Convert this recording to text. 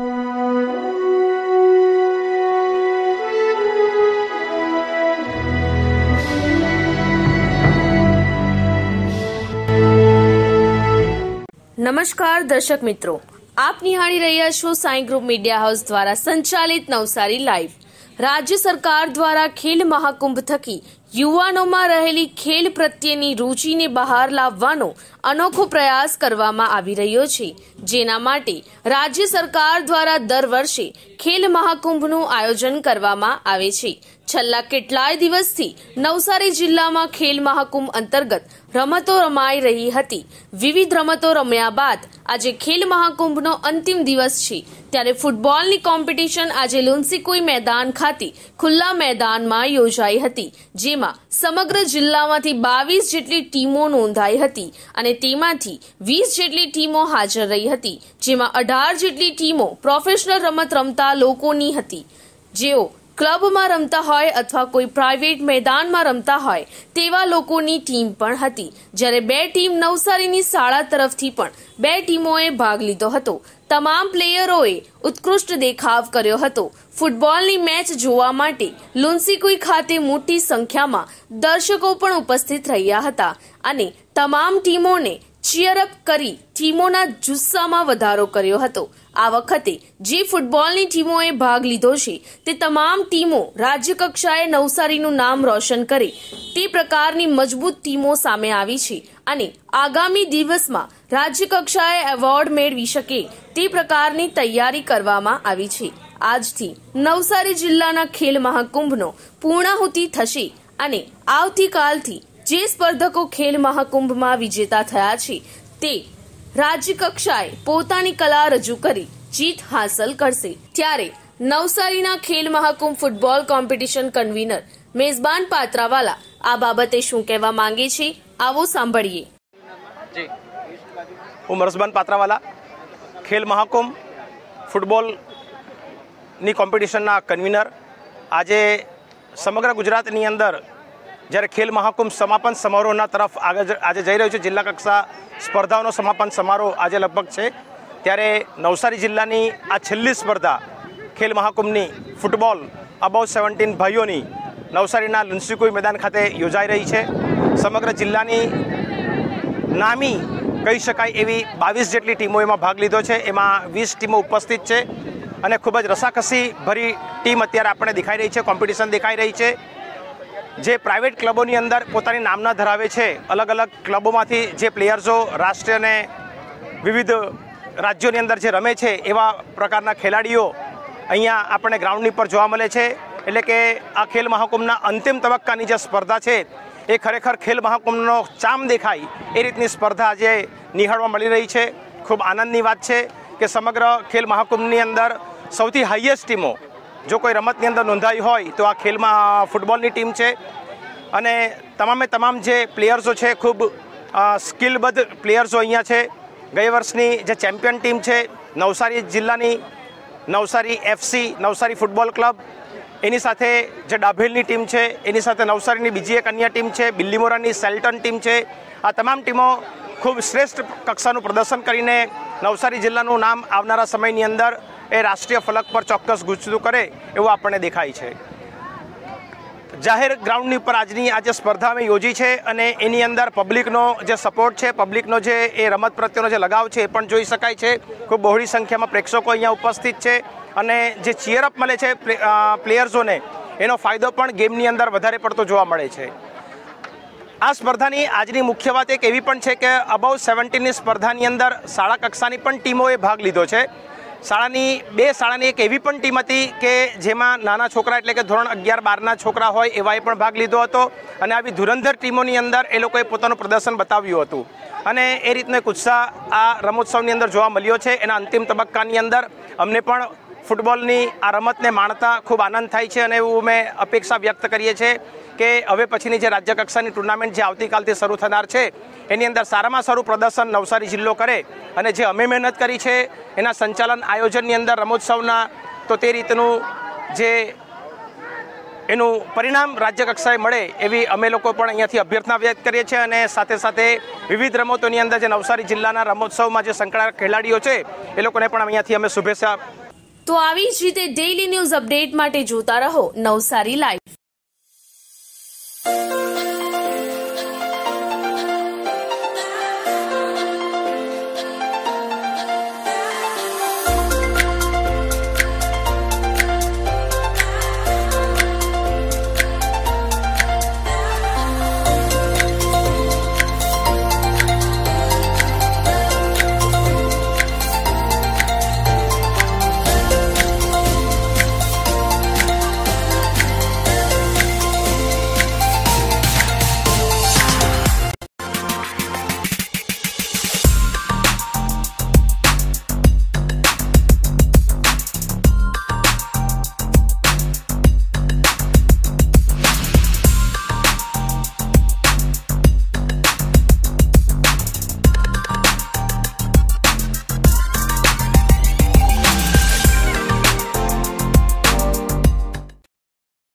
નમસ્કાર, દર્શક મિત્રો. આપ નિહાળી રહ્યા છો સાઈ ગ્રુપ મીડિયા હાઉસ દ્વારા સંચાલિત નવસારી લાઈવ. રાજ્ય સરકાર દ્વારા ખેલ મહાકુંભ થકી યુવાનોમાં રહેલી ખેલ પ્રત્યેની રુચિને બહાર લાવવાનો અનોખો પ્રયાસ કરવામાં આવી રહ્યો છે. જેના માટે રાજ્ય સરકાર દ્વારા દર વર્ષે ખેલ મહાકુંભનું આયોજન કરવામાં આવે છે. છેલ્લા કેટલાય દિવસથી નવસારી જિલ્લામાં ખેલ મહાકુંભ અંતર્ગત રમતો રમાઈ રહી હતી. વિવિધ રમતો રમ્યા બાદ આજે ખેલ મહાકુંભનો અંતિમ દિવસ છે. ત્યારે ફૂટબોલની કોમ્પિટિશન આજે લુન્સીકુઈ મેદાન ખાતે ખુલ્લા મેદાનમાં યોજાઈ હતી, જેમાં સમગ્ર જિલ્લામાંથી બાવીસ જેટલી ટીમો નોંધાઈ હતી અને તેમાંથી વીસ જેટલી ટીમો હાજર રહી હતી, જેમાં અઢાર જેટલી ટીમો પ્રોફેશનલ રમત રમતા લોકોની હતી. જેઓ ક્લબમાં રમતા હોય અથવા કોઈ પ્રાઇવેટ મેદાનમાં રમતા હોય, તેવા લોકોની ટીમ પણ હતી. જ્યારે બે ટીમ નવસારીની શાળા તરફથી પણ બે ટીમોએ ભાગ લીધો હતો. તમામ પ્લેયરોએ ઉત્કૃષ્ટ દેખાવ કર્યો હતો. ફૂટબોલની મેચ જોવા માટે લુન્સીકુઈ ખાતે મોટી સંખ્યામાં દર્શકો પણ ઉપસ્થિત રહ્યા હતા અને તમામ ટીમોને ચીયરઅપ કરી ટીમોના જુસ્સામાં વધારો કર્યો હતો. આ વખતે જે ફૂટબોલની ટીમોએ ભાગ લીધો છે, તે તમામ ટીમો રાજ્યકક્ષાએ નવસારીનું નામ રોશન કરે તે પ્રકારની મજબૂત ટીમો સામે આવી છે અને આગામી દિવસમાં રાજ્યકક્ષાએ એવોર્ડ મેળવી શકે તે પ્રકારની તૈયારી કરવામાં આવી છે. આજથી નવસારી જિલ્લાના ખેલ મહાકુંભનો પૂર્ણાહુતિ થશે અને આવતીકાલથી જે સ્પર્ધકો ખેલ મહાકુંભમાં વિજેતા થયા છે, તે રાજ્ય કક્ષાએ પોતાની કલા રજૂ કરી જીત હાંસલ કરશે. ત્યારે નવસારીના Khel Mahakumbh football competition convener Mezban Patrawala આ બાબતે શું કહેવા માંગે છે, આવો સાંભળીએ. હું મરસબાન પાત્રાવાલા, ખેલ મહાકુંભ ફૂટબોલની કોમ્પિટિશનના કન્વીનર. આજે સમગ્ર ગુજરાતની અંદર જ્યારે ખેલ મહાકુંભ સમાપન સમારોહના તરફ આગળ આજે જઈ રહ્યું છે. જિલ્લા કક્ષા સ્પર્ધાઓનો સમાપન સમારોહ આજે લગભગ છે. ત્યારે નવસારી જિલ્લાની આ છેલ્લી સ્પર્ધા ખેલ મહાકુંભની ફૂટબોલ અબાઉ સેવન્ટીન ભાઈઓની નવસારીના લુન્સીકુઈ મેદાન ખાતે યોજાઈ રહી છે. સમગ્ર જિલ્લાની નામી કહી શકાય એવી બાવીસ જેટલી ટીમો એમાં ભાગ લીધો છે. એમાં વીસ ટીમો ઉપસ્થિત છે અને ખૂબ જ રસાકસી ભરી ટીમ અત્યારે આપણે દેખાઈ રહી છે. કોમ્પિટિશન દેખાઈ રહી છે. જે પ્રાઇવેટ ક્લબોની અંદર પોતાની નામના ધરાવે છે, અલગ અલગ ક્લબોમાંથી જે પ્લેયર્સો રાષ્ટ્રીય વિવિધ રાજ્યોની અંદર જે રમે છે, એવા પ્રકારના ખેલાડીઓ અહીંયા આપણે ગ્રાઉન્ડની પર જોવા મળે છે. એટલે કે આ ખેલ મહાકુંભના અંતિમ તબક્કાની જે સ્પર્ધા છે, એ ખરેખર ખેલ મહાકુંભનો ચામ દેખાય એ રીતની સ્પર્ધા આજે નિહાળવા મળી રહી છે. ખૂબ આનંદની વાત છે કે સમગ્ર ખેલ મહાકુંભની અંદર સૌથી હાઈએસ્ટ ટીમો જો કોઈ રમતની અંદર નોંધાઈ હોય તો આ ખેલમાં ફૂટબોલની ટીમ છે. અને તમામે તમામ જે પ્લેયર્સો છે, ખૂબ સ્કિલબદ્ધ પ્લેયર્સો અહીંયા છે. ગઈ વર્ષની જે ચેમ્પિયન ટીમ છે, નવસારી જિલ્લાની, Navsari FC Navsari football club, એની સાથે જે ડાભેલની ટીમ છે, એની સાથે નવસારીની બીજી એક અન્ય ટીમ છે બિલ્લીમોરાની સેલ્ટન ટીમ છે. આ તમામ ટીમો ખૂબ શ્રેષ્ઠ કક્ષાનું પ્રદર્શન કરીને નવસારી જિલ્લાનું નામ આવનારા સમયની અંદર એ રાષ્ટ્રીય ફલક પર ચોક્કસ ગુંજતું કરે એવું આપણને દેખાય છે. જાહેર ગ્રાઉન્ડની ઉપર આજની આજે સ્પર્ધા અમે યોજી છે અને એની અંદર પબ્લિકનો જે સપોર્ટ છે, પબ્લિકનો જે એ રમત પ્રત્યેનો જે લગાવ છે એ પણ જોઈ શકાય છે. ખૂબ બહોળી સંખ્યામાં પ્રેક્ષકો અહીંયા ઉપસ્થિત છે અને જે ચીયરઅપ મળે છે પ્લેયર્સોને એનો ફાયદો પણ ગેમની અંદર વધારે પડતો જોવા મળે છે. આ સ્પર્ધાની આજની મુખ્ય વાત એક એવી પણ છે કે અબાઉ સેવન્ટીનની સ્પર્ધાની અંદર શાળા કક્ષાની પણ ટીમોએ ભાગ લીધો છે. શાળાની, બે શાળાની એક એવી પણ ટીમ હતી કે જેમાં નાના છોકરા એટલે કે ધોરણ અગિયાર બારના છોકરા હોય એવાએ પણ ભાગ લીધો હતો અને આવી ધુરંધર ટીમોની અંદર એ લોકોએ પોતાનું પ્રદર્શન બતાવ્યું હતું. અને એ રીતનો એક ઉત્સાહ આ રમોત્સવની અંદર જોવા મળ્યો છે. એના અંતિમ તબક્કાની અંદર અમને પણ ફૂટબોલની આ રમતને માણતા ખૂબ આનંદ થાય છે અને એવું અમે અપેક્ષા વ્યક્ત કરીએ છીએ કે હવે પછીની જે રાજ્ય કક્ષાની ટુર્નામેન્ટ જે આવતીકાલથી શરૂ થનાર છે, એની અંદર સારામાં સારું પ્રદર્શન નવસારી જિલ્લો કરે અને જે અમે મહેનત કરી છે, એના સંચાલન આયોજનની અંદર રમોત્સવના, તો તે રીતનું જે એનું પરિણામ રાજ્ય કક્ષાએ મળે એવી અમે લોકો પણ અહીંયાથી અભ્યર્થના વ્યક્ત કરીએ છીએ અને સાથે સાથે વિવિધ રમતોની અંદર જે નવસારી જિલ્લાના રમોત્સવમાં જે સંકળાયેલા ખેલાડીઓ છે, એ લોકોને પણ અહીંયાથી અમે શુભેચ્છા તો આવી જ રીતે ડેઇલી ન્યૂઝ અપડેટ માટે જોતા રહો નવસારી લાઈવ